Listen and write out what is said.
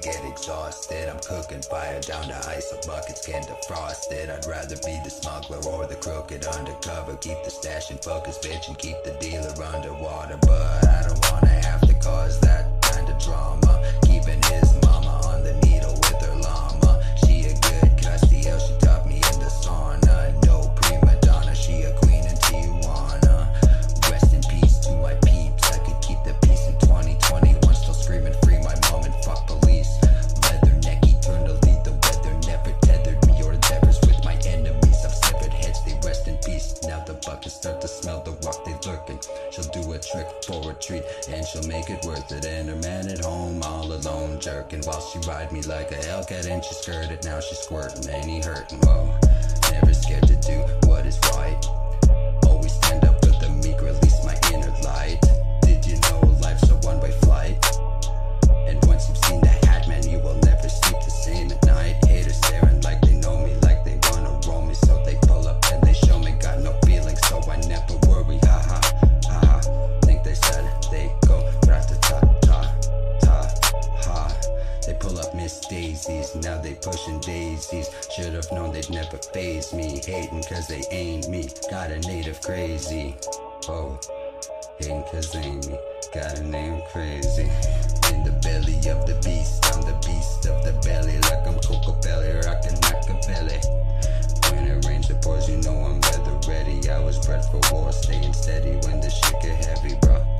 get exhausted. I'm cooking fire down to ice, A buckets can defrost it. I'd rather be the smuggler or the crooked undercover. Keep the stash in focus, bitch, and keep the dealer under a trick for a treat, and she'll make it worth it. And her man at home, all alone, jerking while she ride me like a Hellcat. And she skirted, now she's squirting, and he hurting. Whoa, never scared to do up Daisies, now they pushing daisies. Should've known they'd never phase me. Hating cause they ain't me. Got a native crazy. Oh. Hating cause they ain't me. Got a name crazy. In the belly of the beast, I'm the beast of the belly. Like I'm Coca Belly, rockin' Machiavelli. When it rains, it pours, you know I'm weather ready. I was bred for war, staying steady when the shit get heavy, bro.